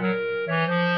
Música